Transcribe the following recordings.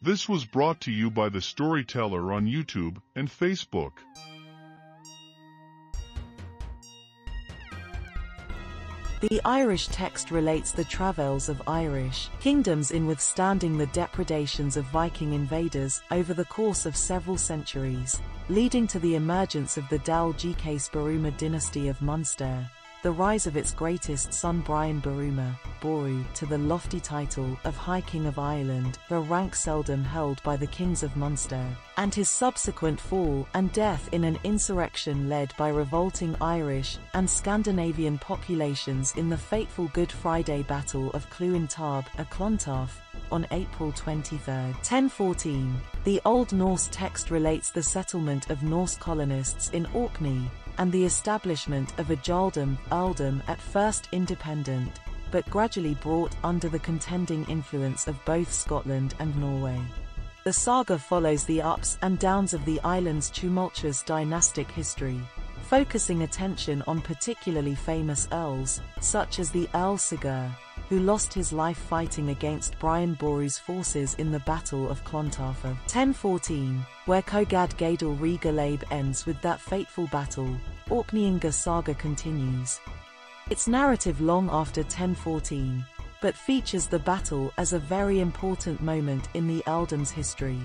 This was brought to you by The Storyteller on YouTube and Facebook. The Irish text relates the travails of Irish kingdoms in withstanding the depredations of Viking invaders over the course of several centuries, leading to the emergence of the Dál Gcais Boruma dynasty of Munster, the rise of its greatest son Brian Boruma, Boru, to the lofty title of High King of Ireland, the rank seldom held by the kings of Munster, and his subsequent fall and death in an insurrection led by revolting Irish and Scandinavian populations in the fateful Good Friday Battle of Cluain Tarbh, a Clontarf, on April 23, 1014. The Old Norse text relates the settlement of Norse colonists in Orkney, and the establishment of a Jarldom, earldom at first independent, but gradually brought under the contending influence of both Scotland and Norway. The saga follows the ups and downs of the island's tumultuous dynastic history, focusing attention on particularly famous earls, such as the Earl Sigur, who lost his life fighting against Brian Boru's forces in the Battle of Clontarf 1014, where Cogadh Gaedal re Gallaib ends with that fateful battle, Orkneyinga saga continues. Its narrative long after 1014, but features the battle as a very important moment in the earldom's history.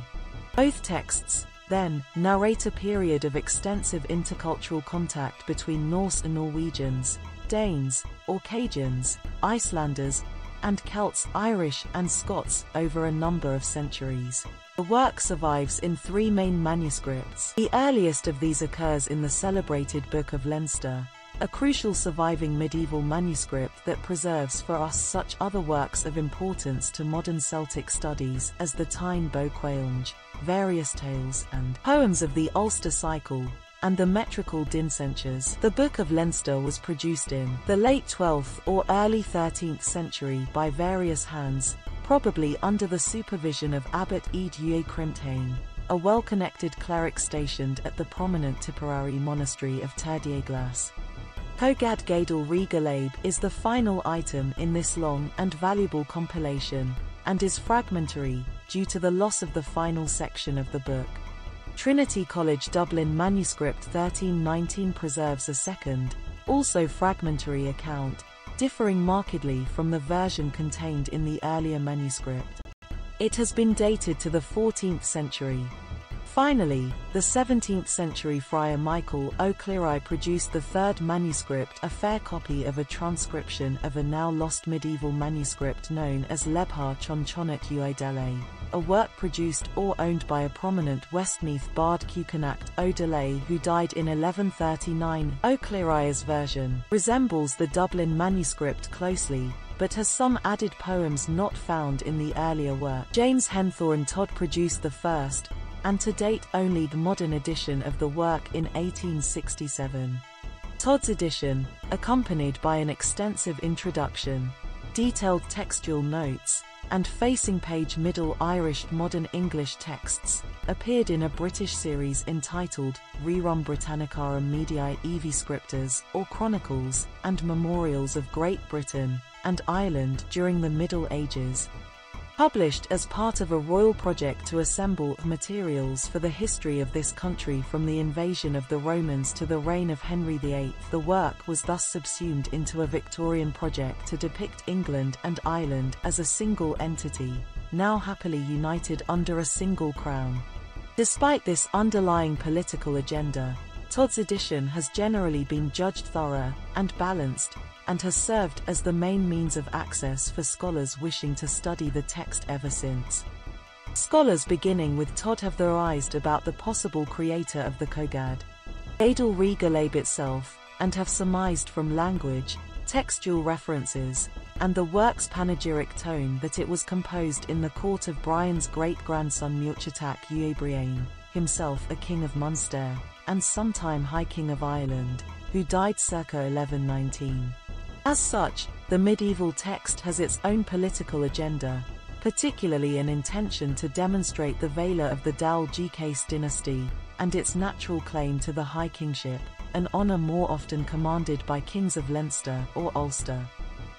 Both texts, then, narrate a period of extensive intercultural contact between Norse and Norwegians, Danes, Orcadians, Icelanders, and Celts, Irish and Scots over a number of centuries. The work survives in three main manuscripts. The earliest of these occurs in the celebrated Book of Leinster, a crucial surviving medieval manuscript that preserves for us such other works of importance to modern Celtic studies as the Táin Bó Cúailnge, various tales and poems of the Ulster cycle, and the metrical Dindshenchas. The Book of Leinster was produced in the late 12th or early 13th century by various hands, probably under the supervision of Abbot Áed Ua Crimthainn, a well-connected cleric stationed at the prominent Tipperary monastery of Terdiaglas. Cogadh Gaedal re Gallaib is the final item in this long and valuable compilation, and is fragmentary, due to the loss of the final section of the book. Trinity College Dublin Manuscript 1319 preserves a second, also fragmentary account, differing markedly from the version contained in the earlier manuscript. It has been dated to the 14th century. Finally, the 17th century friar Michael O'Clery produced the third manuscript, a fair copy of a transcription of a now lost medieval manuscript known as Lebhar Chonchonat Uidele a work produced or owned by a prominent Westmeath bard Cuchanacht O'Delay who died in 1139. O'Clery's version resembles the Dublin manuscript closely, but has some added poems not found in the earlier work. James Henthorne Todd produced the first, and to date only the modern edition of the work in 1867. Todd's edition, accompanied by an extensive introduction, detailed textual notes, and facing page Middle Irish Modern English texts, appeared in a British series entitled Rerum Britannicarum Medii Aevi Scriptores, or Chronicles and Memorials of Great Britain and Ireland during the Middle Ages, Published as part of a royal project to assemble materials for the history of this country from the invasion of the Romans to the reign of Henry VIII, the work was thus subsumed into a Victorian project to depict England and Ireland as a single entity, now happily united under a single crown. Despite this underlying political agenda, Todd's edition has generally been judged thorough and balanced, and has served as the main means of access for scholars wishing to study the text ever since. Scholars beginning with Todd have theorized about the possible creator of the Cogadh, Gaedal re itself, and have surmised from language, textual references, and the work's panegyric tone that it was composed in the court of Brian's great-grandson Muirchertach Ua Briain, himself a king of Munster, and sometime High King of Ireland, who died circa 1119. As such, the medieval text has its own political agenda, particularly an intention to demonstrate the valor of the Dál Gcais dynasty, and its natural claim to the high kingship, an honour more often commanded by kings of Leinster or Ulster.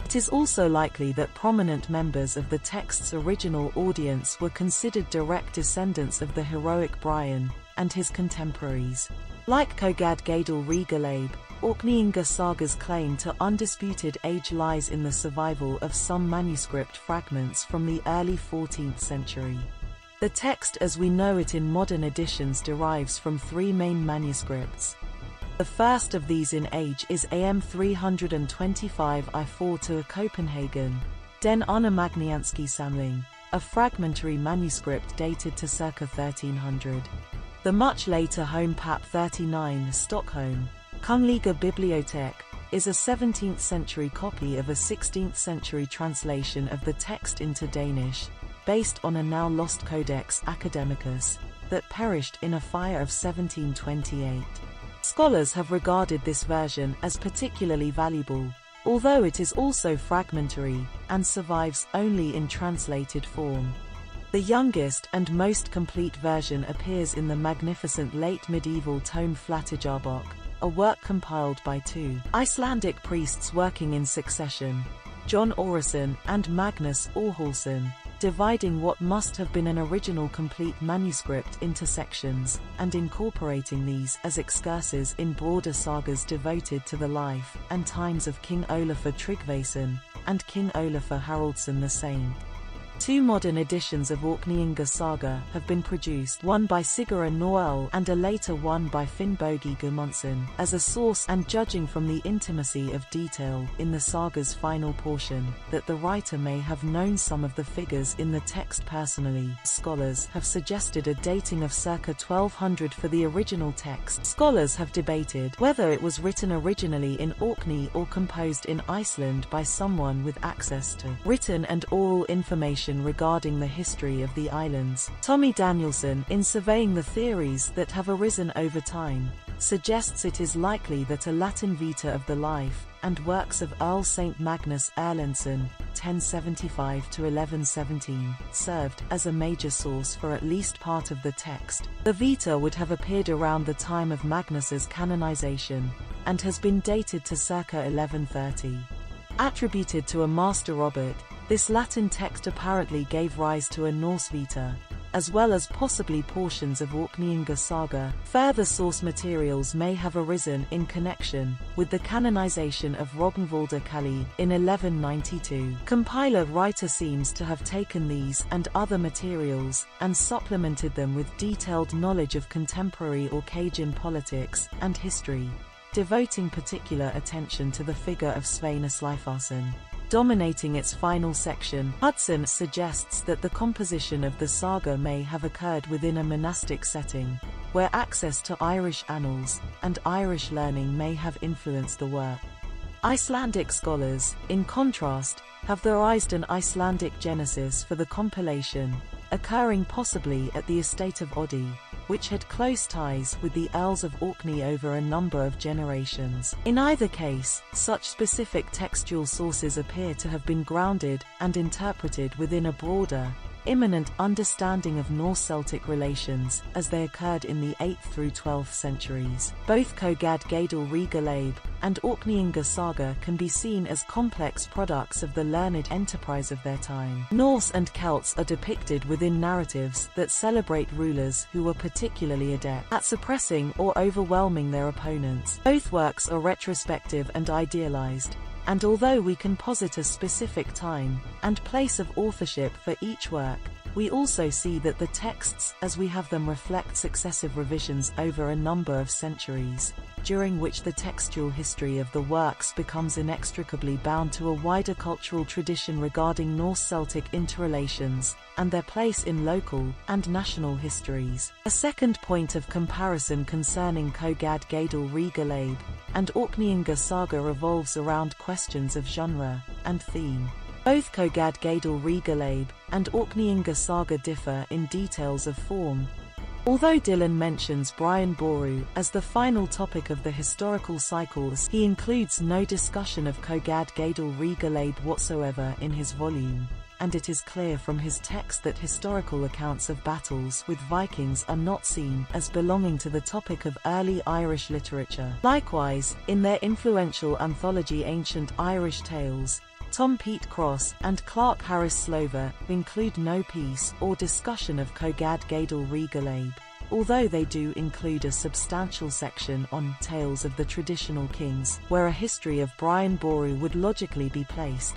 It is also likely that prominent members of the text's original audience were considered direct descendants of the heroic Brian and his contemporaries. Like Cogadh Gaedal re Gallaib, Orkneyinga Saga's claim to undisputed age lies in the survival of some manuscript fragments from the early 14th century. The text as we know it in modern editions derives from three main manuscripts. The first of these in age is AM 325 I4 to Copenhagen, Den Arnamagnæanske Samling, a fragmentary manuscript dated to circa 1300. The much later Home Pap 39 Stockholm, Kungliga Bibliotek, is a 17th century copy of a 16th century translation of the text into Danish, based on a now lost Codex Academicus, that perished in a fire of 1728. Scholars have regarded this version as particularly valuable, although it is also fragmentary and survives only in translated form. The youngest and most complete version appears in the magnificent late medieval tome Flateyjarbók, a work compiled by two Icelandic priests working in succession, John Þórðarson and Magnus Þórhallsson, dividing what must have been an original complete manuscript into sections, and incorporating these as excurses in broader sagas devoted to the life and times of King Olafur Tryggvason and King Olafur Haraldsson the Saint. Two modern editions of Orkneyinga Saga have been produced, one by Sigurður Nordal and a later one by Finnbogi Guðmundsson, as a source and judging from the intimacy of detail in the saga's final portion, that the writer may have known some of the figures in the text personally. Scholars have suggested a dating of circa 1200 for the original text. Scholars have debated whether it was written originally in Orkney or composed in Iceland by someone with access to written and oral information regarding the history of the islands. Tommy Danielson, in surveying the theories that have arisen over time, suggests it is likely that a Latin vita of the life and works of Earl St. Magnus Erlendsson, 1075-1117, served as a major source for at least part of the text. The Vita would have appeared around the time of Magnus's canonization and has been dated to circa 1130. Attributed to a Master Robert, this Latin text apparently gave rise to a Norse Vita, as well as possibly portions of Orkneyinga saga. Further source materials may have arisen in connection with the canonization of Rognvaldr Kali in 1192. Compiler writer seems to have taken these and other materials and supplemented them with detailed knowledge of contemporary Orcadian politics and history, devoting particular attention to the figure of Svein Sleifarson. Dominating its final section, Hudson suggests that the composition of the saga may have occurred within a monastic setting, where access to Irish annals and Irish learning may have influenced the work. Icelandic scholars, in contrast, have theorized an Icelandic genesis for the compilation, occurring possibly at the estate of Oddi, which had close ties with the Earls of Orkney over a number of generations. In either case, such specific textual sources appear to have been grounded and interpreted within a broader, imminent understanding of Norse-Celtic relations, as they occurred in the 8th through 12th centuries. Both Cogadh Gaedal re Gallaib and Orkneyinga Saga can be seen as complex products of the learned enterprise of their time. Norse and Celts are depicted within narratives that celebrate rulers who were particularly adept at suppressing or overwhelming their opponents. Both works are retrospective and idealized, and although we can posit a specific time and place of authorship for each work, we also see that the texts as we have them reflect successive revisions over a number of centuries, during which the textual history of the works becomes inextricably bound to a wider cultural tradition regarding Norse-Celtic interrelations and their place in local and national histories. A second point of comparison concerning Cogadh Gaedal re Gallaib and Orkneyinga Saga revolves around questions of genre and theme. Both Cogadh Gaedal re Gallaib and Orkneyinga Saga differ in details of form. Although Dillon mentions Brian Boru as the final topic of the historical cycles, he includes no discussion of Cogadh Gaedal re Gallaib whatsoever in his volume and it is clear from his text that historical accounts of battles with Vikings are not seen as belonging to the topic of early Irish literature. Likewise, in their influential anthology Ancient Irish Tales, Tom Peete Cross and Clark Harris Slover include no piece or discussion of Cogadh Gaedal re Gallaib, although they do include a substantial section on Tales of the Traditional Kings, where a history of Brian Boru would logically be placed.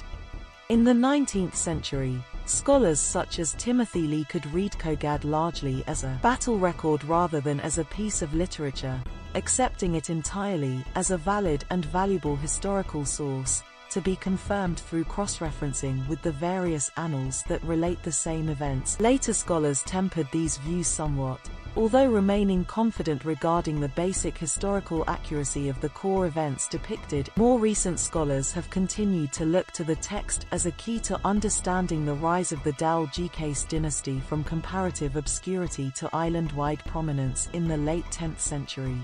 In the 19th century, scholars such as Timothy Lee could read Cogadh largely as a battle record rather than as a piece of literature, accepting it entirely as a valid and valuable historical source, to be confirmed through cross-referencing with the various annals that relate the same events. Later scholars tempered these views somewhat, although remaining confident regarding the basic historical accuracy of the core events depicted, more recent scholars have continued to look to the text as a key to understanding the rise of the Dál Gcais dynasty from comparative obscurity to island-wide prominence in the late 10th century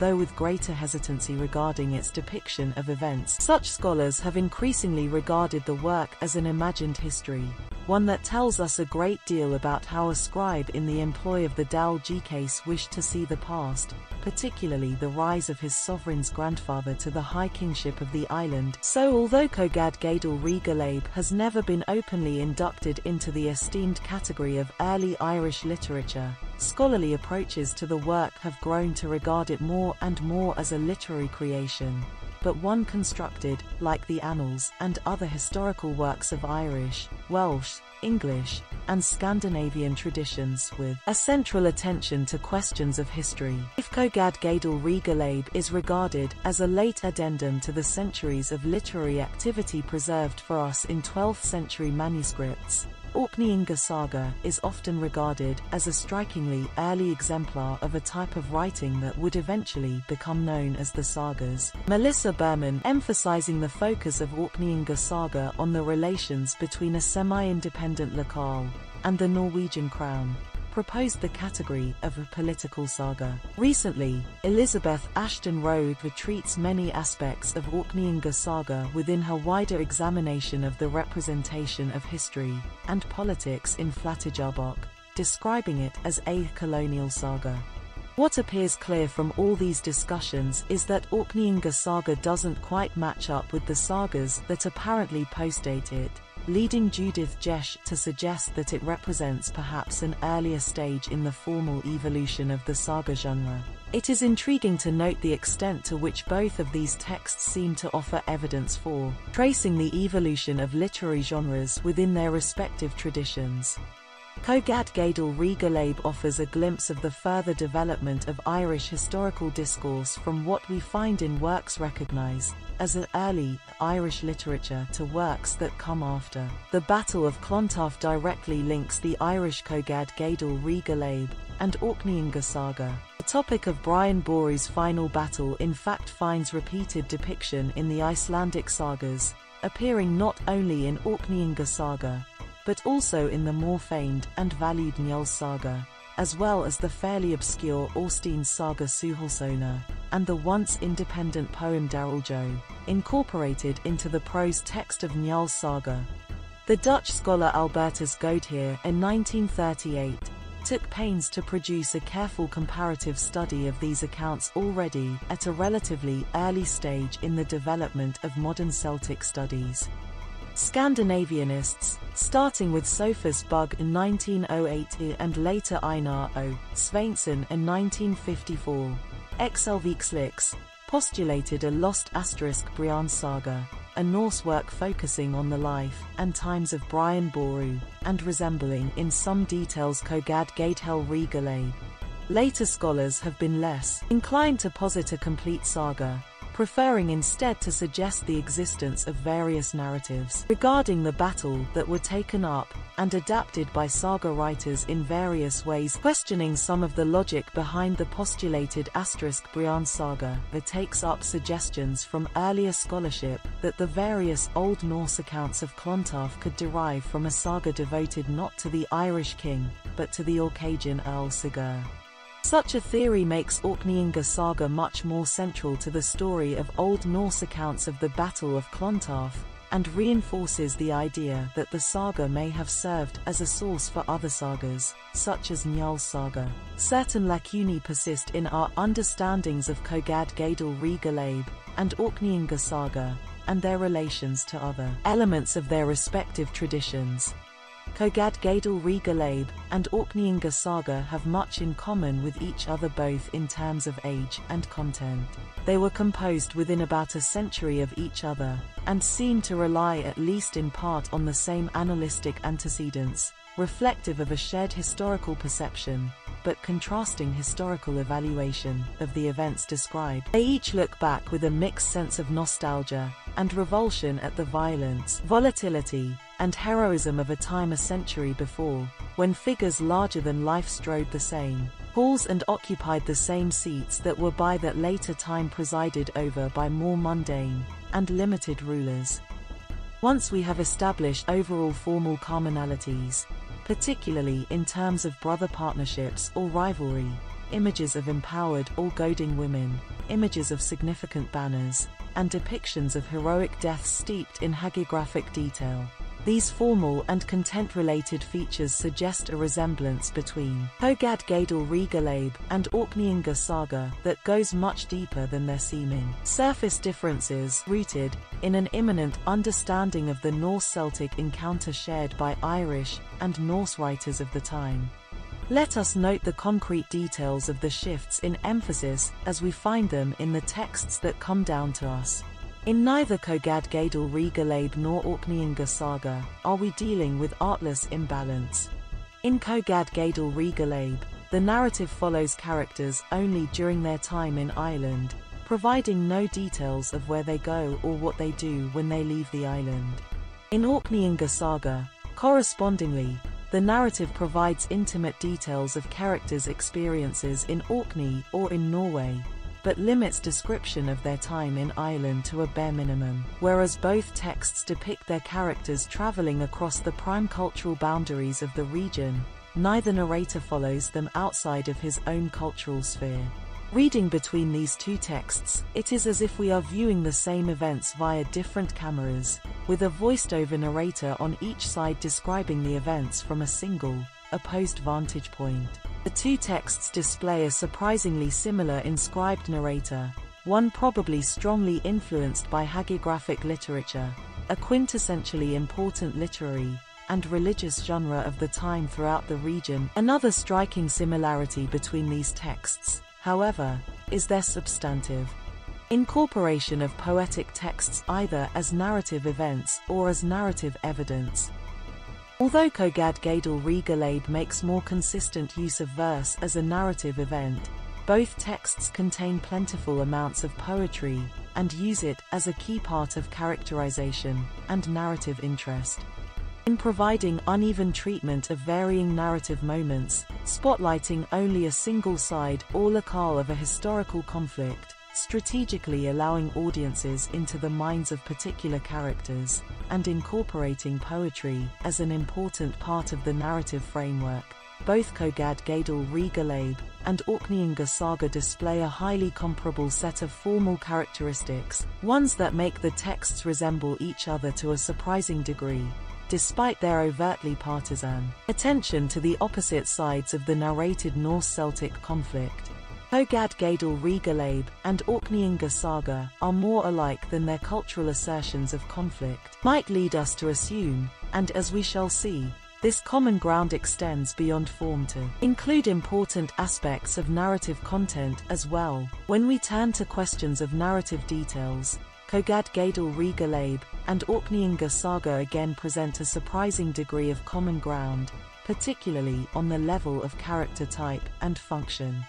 though with greater hesitancy regarding its depiction of events. Such scholars have increasingly regarded the work as an imagined history, one that tells us a great deal about how a scribe in the employ of the Dal Cais wished to see the past, particularly the rise of his sovereign's grandfather to the high kingship of the island. So although Cogadh Gaedal re Gallaib has never been openly inducted into the esteemed category of early Irish literature, Scholarly approaches to the work have grown to regard it more and more as a literary creation, but one constructed, like the Annals and other historical works of Irish, Welsh, English, and Scandinavian traditions with a central attention to questions of history. If Cogadh Gaedal re Gallaib is regarded as a late addendum to the centuries of literary activity preserved for us in 12th century manuscripts, Orkneyinga saga is often regarded as a strikingly early exemplar of a type of writing that would eventually become known as the sagas. Melissa Berman, emphasizing the focus of Orkneyinga saga on the relations between a semi-independent locale and the Norwegian crown, proposed the category of a political saga. Recently, Elizabeth Ashman Rowe retreats many aspects of Orkneyinga saga within her wider examination of the representation of history and politics in Flateyjarbók, describing it as a colonial saga. What appears clear from all these discussions is that Orkneyinga saga doesn't quite match up with the sagas that apparently postdate it, leading Judith Jesch to suggest that it represents perhaps an earlier stage in the formal evolution of the saga genre. It is intriguing to note the extent to which both of these texts seem to offer evidence for tracing the evolution of literary genres within their respective traditions. Cogadh Gaedal re Gallaib offers a glimpse of the further development of Irish historical discourse from what we find in works recognised as an early Irish literature to works that come after. The Battle of Clontarf directly links the Irish Cogadh Gaedal re Gallaib and Orkneyinga saga. The topic of Brian Boru's final battle in fact finds repeated depiction in the Icelandic sagas, appearing not only in Orkneyinga saga, but also in the more famed and valued Njal saga, as well as the fairly obscure Orstein saga Suhulsona, and the once independent poem Darraðarljóð, incorporated into the prose text of Njal saga. The Dutch scholar Albertus Goedheer in 1938 took pains to produce a careful comparative study of these accounts already at a relatively early stage in the development of modern Celtic studies. Scandinavianists, starting with Sophus Bugge in 1908 and later Einar O. Sveinsson in 1954, Exelvíkslix, postulated a lost asterisk Brian saga, a Norse work focusing on the life and times of Brian Boru, and resembling in some details Cogadh Gaedal re Gallaib. Later scholars have been less inclined to posit a complete saga, preferring instead to suggest the existence of various narratives regarding the battle that were taken up and adapted by saga writers in various ways, questioning some of the logic behind the postulated asterisk Brian saga that takes up suggestions from earlier scholarship that the various Old Norse accounts of Clontarf could derive from a saga devoted not to the Irish king, but to the Orcadian Earl Sigurd. Such a theory makes Orkneyinga saga much more central to the story of Old Norse accounts of the Battle of Clontarf, and reinforces the idea that the saga may have served as a source for other sagas, such as Njal saga. Certain lacunae persist in our understandings of Cogadh Gaedal re Gallaib and Orkneyinga saga, and their relations to other elements of their respective traditions. Cogadh Gaedal re Gallaib and Orkneyinga Saga have much in common with each other both in terms of age and content. They were composed within about a century of each other, and seem to rely at least in part on the same analytic antecedents, reflective of a shared historical perception, but contrasting historical evaluation of the events described. They each look back with a mixed sense of nostalgia and revulsion at the violence, volatility, and heroism of a time a century before, when figures larger than life strode the same halls and occupied the same seats that were by that later time presided over by more mundane and limited rulers. Once we have established overall formal commonalities, particularly in terms of brother partnerships or rivalry, images of empowered or goading women, images of significant banners, and depictions of heroic deaths steeped in hagiographic detail. These formal and content-related features suggest a resemblance between Cogadh Gaedal re Gallaib and Orkneyinga Saga that goes much deeper than their seeming surface differences rooted in an immanent understanding of the Norse-Celtic encounter shared by Irish and Norse writers of the time. Let us note the concrete details of the shifts in emphasis as we find them in the texts that come down to us. In neither Cogadh Gaedal re nor Orkneyinga Saga are we dealing with artless imbalance. In Cogadh Gaedal re the narrative follows characters only during their time in Ireland, providing no details of where they go or what they do when they leave the island. In Orkneyinga Saga, correspondingly, the narrative provides intimate details of characters' experiences in Orkney or in Norway, but limits description of their time in Ireland to a bare minimum, whereas both texts depict their characters traveling across the prime cultural boundaries of the region, neither narrator follows them outside of his own cultural sphere. Reading between these two texts, it is as if we are viewing the same events via different cameras, with a voiced-over narrator on each side describing the events from a single, opposed vantage point. The two texts display a surprisingly similar inscribed narrator, one probably strongly influenced by hagiographic literature, a quintessentially important literary and religious genre of the time throughout the region. Another striking similarity between these texts, however, is their substantive incorporation of poetic texts either as narrative events or as narrative evidence, Although Cogadh Gaedal re Gallaib makes more consistent use of verse as a narrative event, both texts contain plentiful amounts of poetry and use it as a key part of characterization and narrative interest. In providing uneven treatment of varying narrative moments, spotlighting only a single side or locale of a historical conflict, strategically allowing audiences into the minds of particular characters, and incorporating poetry as an important part of the narrative framework. Both Cogadh Gaedal re Gallaib and Orkneyinga Saga display a highly comparable set of formal characteristics, ones that make the texts resemble each other to a surprising degree, despite their overtly partisan attention to the opposite sides of the narrated Norse-Celtic conflict. Cogadh Gaedal re Gallaib and Orkneyinga Saga are more alike than their cultural assertions of conflict might lead us to assume, and as we shall see, this common ground extends beyond form to include important aspects of narrative content as well. When we turn to questions of narrative details, Cogadh Gaedal re Gallaib and Orkneyinga Saga again present a surprising degree of common ground, particularly on the level of character type and function.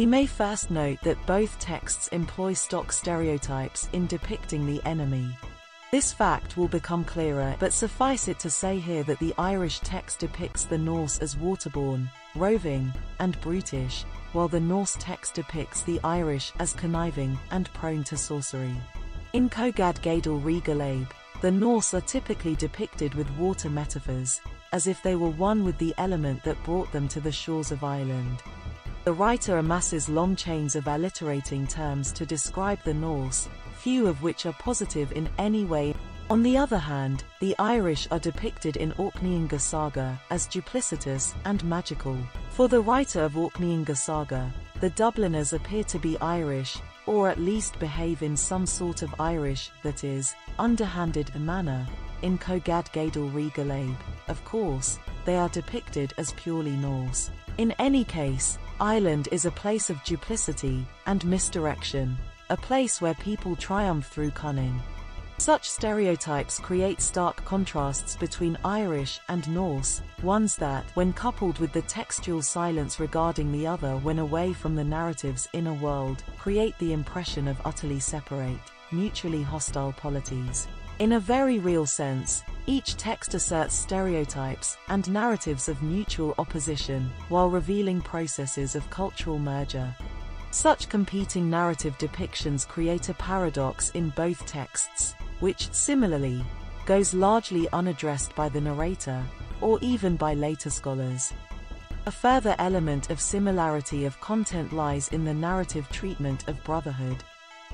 We may first note that both texts employ stock stereotypes in depicting the enemy. This fact will become clearer, but suffice it to say here that the Irish text depicts the Norse as waterborne, roving, and brutish, while the Norse text depicts the Irish as conniving and prone to sorcery. In Cogadh Gaedal re Gallaib, the Norse are typically depicted with water metaphors, as if they were one with the element that brought them to the shores of Ireland. The writer amasses long chains of alliterating terms to describe the Norse, few of which are positive in any way. On the other hand, the Irish are depicted in Orkneyinga Saga as duplicitous and magical. For the writer of Orkneyinga Saga, the Dubliners appear to be Irish, or at least behave in some sort of Irish, that is, underhanded manner. In Cogadh Gaedal re Gallaib, of course, they are depicted as purely Norse. In any case, Ireland is a place of duplicity and misdirection, a place where people triumph through cunning. Such stereotypes create stark contrasts between Irish and Norse, ones that, when coupled with the textual silence regarding the other when away from the narrative's inner world, create the impression of utterly separate, mutually hostile polities. In a very real sense, each text asserts stereotypes and narratives of mutual opposition while revealing processes of cultural merger. Such competing narrative depictions create a paradox in both texts, which, similarly, goes largely unaddressed by the narrator, or even by later scholars. A further element of similarity of content lies in the narrative treatment of brotherhood.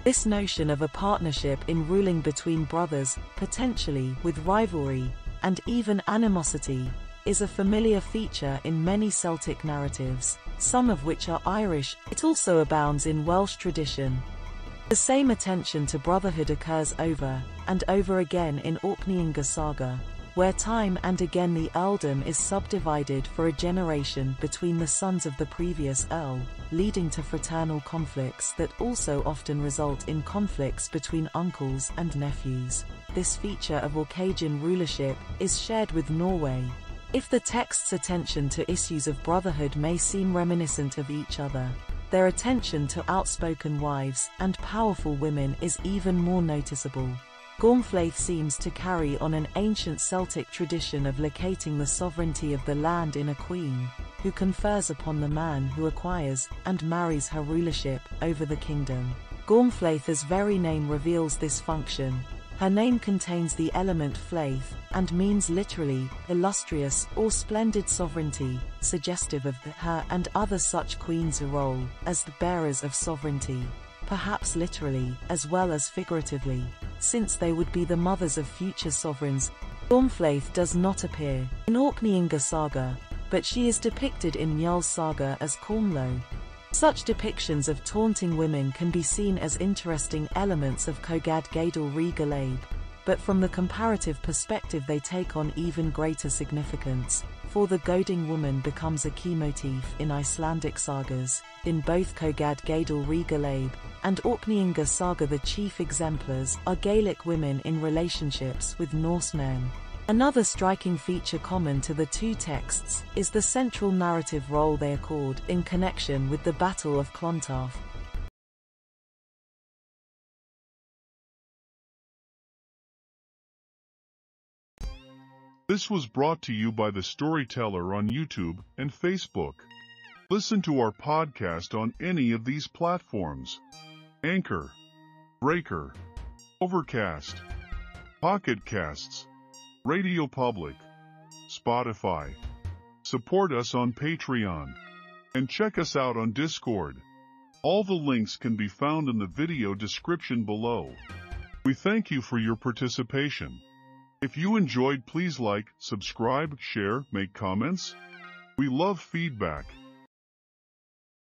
This notion of a partnership in ruling between brothers, potentially with rivalry, and even animosity, is a familiar feature in many Celtic narratives, some of which are Irish. It also abounds in Welsh tradition, the same attention to brotherhood occurs over and over again in Orkneyinga saga, where time and again the earldom is subdivided for a generation between the sons of the previous earl, leading to fraternal conflicts that also often result in conflicts between uncles and nephews. This feature of Orcadian rulership is shared with Norway. If the text's attention to issues of brotherhood may seem reminiscent of each other, their attention to outspoken wives and powerful women is even more noticeable. Gormflaith seems to carry on an ancient Celtic tradition of locating the sovereignty of the land in a queen, who confers upon the man who acquires and marries her rulership over the kingdom. Gormflaith's very name reveals this function, her name contains the element flaith and means literally illustrious or splendid sovereignty, suggestive of the, her and other such queens' role as the bearers of sovereignty, perhaps literally as well as figuratively, since they would be the mothers of future sovereigns. Gormflaith does not appear in Orkneyinga saga, but she is depicted in Njál's saga as Kormlöð, such depictions of taunting women can be seen as interesting elements of Cogadh Gaedal re Gallaib, but from the comparative perspective they take on even greater significance, for the goading woman becomes a key motif in Icelandic sagas, in both Cogadh Gaedal re Gallaib and Orkneyinga saga the chief exemplars are Gaelic women in relationships with Norse men. Another striking feature common to the two texts is the central narrative role they accord in connection with the Battle of Clontarf. This was brought to you by The Storyteller on YouTube and Facebook. Listen to our podcast on any of these platforms. Anchor, Breaker, Overcast, Pocket Casts, Radio Public, Spotify. Support us on Patreon. And check us out on Discord. All the links can be found in the video description below. We thank you for your participation. If you enjoyed please like, subscribe, share, make comments. We love feedback.